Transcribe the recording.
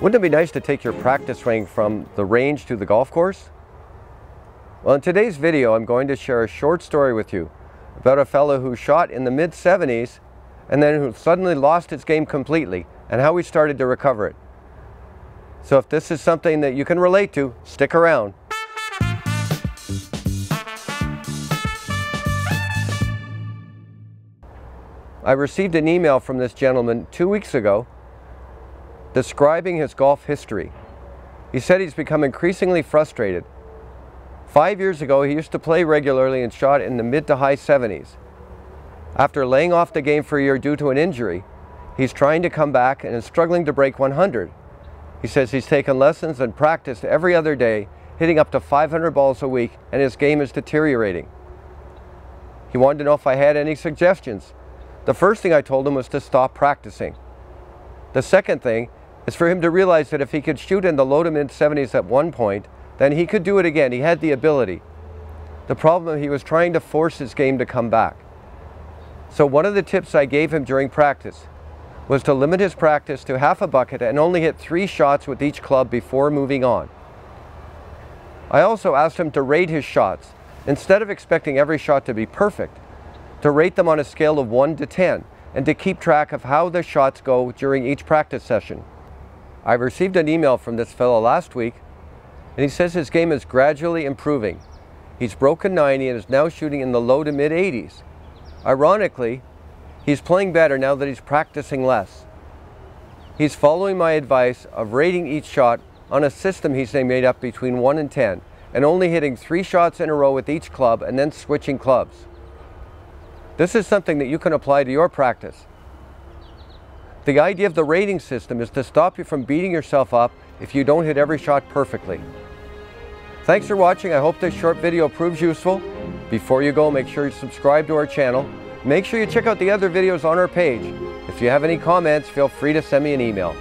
Wouldn't it be nice to take your practice swing from the range to the golf course? Well, in today's video, I'm going to share a short story with you about a fellow who shot in the mid 70s and then who suddenly lost his game completely and how he started to recover it. So if this is something that you can relate to, stick around. I received an email from this gentleman two weeks ago describing his golf history. He said he's become increasingly frustrated. Five years ago, he used to play regularly and shot in the mid to high 70s. After laying off the game for a year due to an injury, he's trying to come back and is struggling to break 100. He says he's taken lessons and practiced every other day, hitting up to 500 balls a week, and his game is deteriorating. He wanted to know if I had any suggestions. The first thing I told him was to stop practicing. The second thing is for him to realize that if he could shoot in the low to mid 70s at one point, then he could do it again. He had the ability. The problem, he was trying to force his game to come back. So one of the tips I gave him during practice was to limit his practice to half a bucket and only hit three shots with each club before moving on. I also asked him to rate his shots instead of expecting every shot to be perfect, to rate them on a scale of 1 to 10 and to keep track of how the shots go during each practice session. I received an email from this fellow last week and he says his game is gradually improving. He's broken 90 and is now shooting in the low to mid 80s. Ironically, he's playing better now that he's practicing less. He's following my advice of rating each shot on a system he's made up between 1 and 10 and only hitting three shots in a row with each club and then switching clubs. This is something that you can apply to your practice. The idea of the rating system is to stop you from beating yourself up if you don't hit every shot perfectly. Thanks for watching. I hope this short video proves useful. Before you go, make sure you subscribe to our channel. Make sure you check out the other videos on our page. If you have any comments, feel free to send me an email.